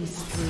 Destroyed.